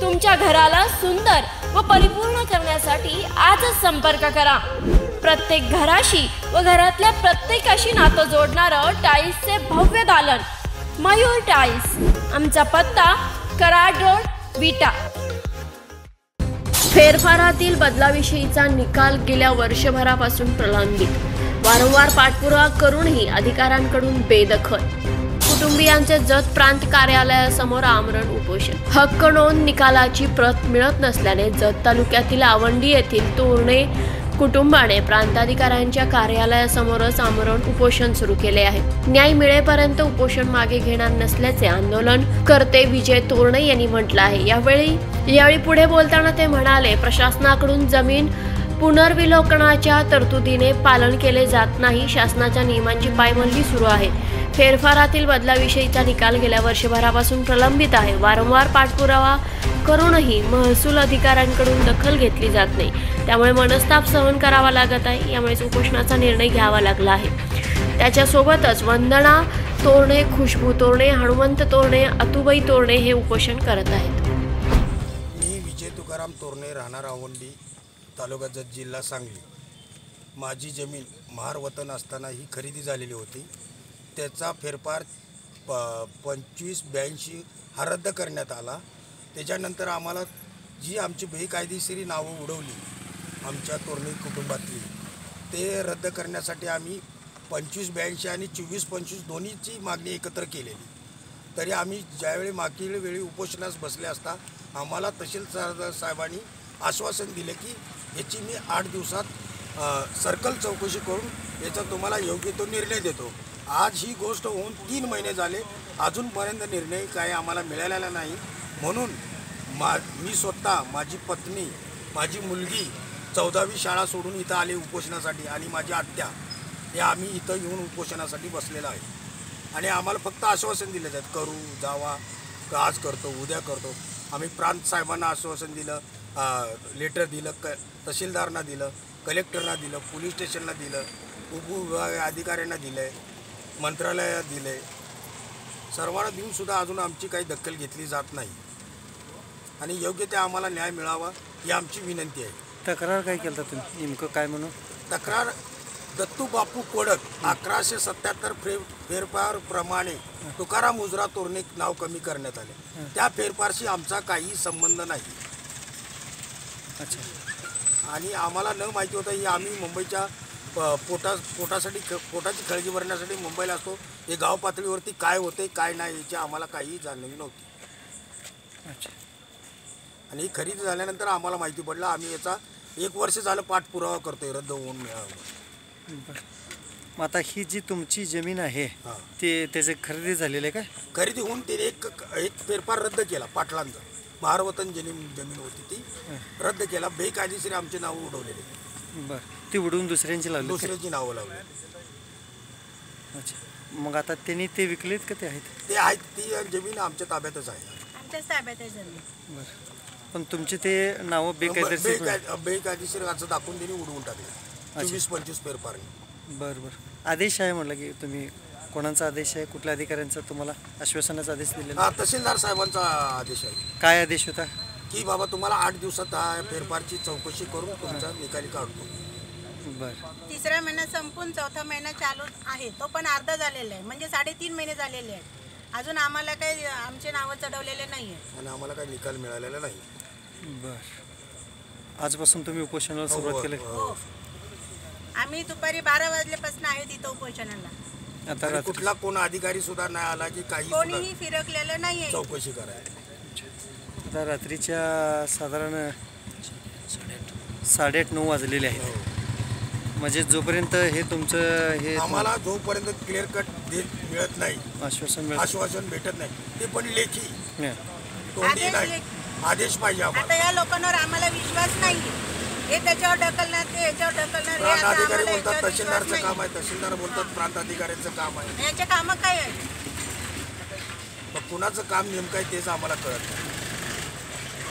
तुमच्या घराला सुंदर व परिपूर्ण करण्यासाठी आजच संपर्क करा. प्रत्येक घराशी व घरातल्या प्रत्येकाशी नातं जोडणारं टाईल्सचे भव्य दालन. मयूर टाईल्स आमचा पत्ता कराड रोड विटा. फेरफारातील बदलाविषयीचा निकाल गेल्या वर्षभरापासून प्रलंबित. वारंवार पाठपुरावा करूनही अधिकाऱ्यांकडून बेदखल कुटुंबियांचे जत प्रांत कार्यालयासमोर आमरण उपोषण. हक्क नोंद निकालाची प्रत मिळत नसल्याने जत तालुक्यातील आवंडी येथील तोरणे कुटुंबाने प्रांताधिकाऱ्यांच्या कार्यालयासमोरच आमरण उपोषण सुरू केले आहे. न्याय मिळेपर्यंत उपोषण मागे घेणार नसल्याचे आंदोलन करते विजय तोरणे यांनी म्हटलं आहे. यावेळी यावेळी पुढे बोलताना ते म्हणाले प्रशासनाकडून जमीन पुनर्विलोकनाच्या तरतुदीने पालन केले जात नाही शासनाच्या नियमांची पायमल्ली सुरू आहे. फेरफारातील बदलाविषयीचा निकाल गेल्या वर्षभरापासून प्रलंबित आहे. वारंवार पाठपुरावा करूनही महसूल अधिकाऱ्यांकडून दखल घेतली जात नाही. त्यामुळे मनस्ताप सहन करावा लागत आहे यामुळेच उपोषणाचा निर्णय घ्यावा लागला आहे. त्याच्यासोबतच वंदना तोरणे खुशबू तोरणे हनुमंत तोरणे अतुबाई तोरणे हे उपोषण करत आहेत. मी विजय तुकाराम तोरणे राहणार आवंडी. तालुका जत जिल्हा सांगली माझी जमीन महारवतन असताना ही खरेदी झालेली होती. त्याचा फेरफार प पंचवीस ब्याऐंशी हा रद्द करण्यात आला. त्याच्यानंतर आम्हाला जी आमची बेकायदेशीरी नावं उडवली आमच्या तोरणी कुटुंबातली ते रद्द करण्यासाठी आम्ही पंचवीस ब्याऐंशी आणि चोवीस पंचवीस दोन्हीची मागणी एकत्र केलेली. तरी आम्ही ज्यावेळी मागील वेळी उपोषणास बसले असता आम्हाला तहसील साहेबांनी आश्वासन दिले की याची मी आठ दिवसात सर्कल चौकशी करून याचा तुम्हाला योग्य तो निर्णय देतो. आज ही गोष्ट होऊन तीन महिने झाले. अजूनपर्यंत निर्णय काय आम्हाला मिळालेला नाही. म्हणून मा मी स्वतः माझी पत्नी माझी मुलगी चौदावी शाळा सोडून इथं आले उपोषणासाठी आणि माझी आत्या हे आम्ही इथं येऊन उपोषणासाठी बसलेलो आहे. आणि आम्हाला फक्त आश्वासन दिलं जात करू जावा का आज करतो उद्या करतो. आम्ही प्रांत साहेबांना आश्वासन दिलं. लेटर दिलं क तहसीलदारांना दिलं कलेक्टरना दिलं पोलीस स्टेशनला दिलं उपविभाग अधिकाऱ्यांना दिलं आहे मंत्रालयात दिलं आहे सर्वांना देऊनसुद्धा अजून आमची काही दखल घेतली जात नाही. आणि योग्य ते आम्हाला न्याय मिळावा ही आमची विनंती आहे. तक्रार काय केलं तुम्ही? नेमकं काय म्हणून? तक्रार दत्तू बापू कोडक अकराशे सत्याहत्तर फेर फेरफार प्रमाणे तुकाराम उजरा तोरणे नाव कमी करण्यात आले. त्या फेरफारशी आमचा काही संबंध नाही. अच्छा. आणि आम्हाला न माहिती होतं ही आम्ही मुंबईच्या प- पोटा पोटासाठी ख- पोटाची काळजी भरण्यासाठी मुंबईला असतो. हे गाव पातळीवरती काय होते काय नाही याची आम्हाला काही जाणीव नव्हती. अच्छा. आणि ही खरेदी झाल्यानंतर आम्हाला माहिती पडलं आम्ही याचा एक वर्ष झालं पाठपुरावा करतोय रद्द होऊन मिळावं मग आता ही जी तुमची जमीन आहे ते त्याचे खरेदी झालेले आहे काय? खरेदी होऊन तिने एक एक फेरफार रद्द केला पाटलांचा. महारवतन जमीन जमीन होती ती. रद्द केला. बेकायदेशीर आमची नावं उडवलेली. बरं. ती उडवून दुसऱ्यांची लावली? दुसऱ्याची नावं लावली. अच्छा. मग आता त्यांनी ते विकलेत का ते आहेत? ते आहेत. ती जमीन आमच्या ताब्यातच आहे. आमच्याच ताब्यात आहे. जमीन बरं. पण तुमचे ते नावं बेकायदेशीर बेकाय- बेकायदेशीर असं दाखवून त्यांनी उडवून टाकले. चोवीस पंचवीस फेरफारने बरं बरं. आदेश आहे म्हटलं की तुम्ही कोणाचा आदेश आहे? कुठल्या अधिकाऱ्यांचा तुम्हाला आश्वासनाचा आदेश दिलेला हा तहसीलदार साहेबांचा आदेश आहे. काय आदेश होता? की बाबा तुम्हाला आठ दिवसात हा फेरफारची चौकशी करून तुमचा निकाली काढतो. बरं. तिसरा महिना संपून चौथा महिना चालू आहे. तो पण अर्धा झालेला आहे. म्हणजे साडेतीन महिने झालेले आहेत. अजून आम्हाला काही आमचे नावं चढवलेले नाही आहे आणि आम्हाला काही निकाल मिळालेला नाही. बरं. आजपासून तुम्ही उपोषणाला सुरुवात केली? हो. आम्ही दुपारी बारा वाजल्यापासून आहे तिथं उपोषणाला. आता आणि रात्री कुठला कोण अधिकारी सुद्धा नाही आला की काही कोणीही सुद्धा फिरकलेलं नाही चौकशी करायला. आता रात्रीच्या साधारण साडेआठ नऊ वाजलेले आहेत. म्हणजे जोपर्यंत हे तुमचं हे आम्हाला जोपर्यंत क्लिअर कट मिळत नाही आश्वासन मिळत आश्वासन भेटत नाही ते पण लेखी. नाही. तोंडी आदेश नाही. लेख- आदेश पाहिजे आम्हाला. आता या लोकांवर आम्हाला विश्वास नाही हे त्याच्यावर ढकलणार ते याच्यावर ढकलणार हे आता प्रांत अधिकारी आम्हाला बोलतात याच्यावर तहसीलदारचं विश्वास काम आहे तहसीलदार बोलतात प्रांत अधिकाऱ्यांचं काम आहे. याचे कामं काय आहे मग कुणाचं काम नेमकं आहे तेच आम्हाला कळत नाही.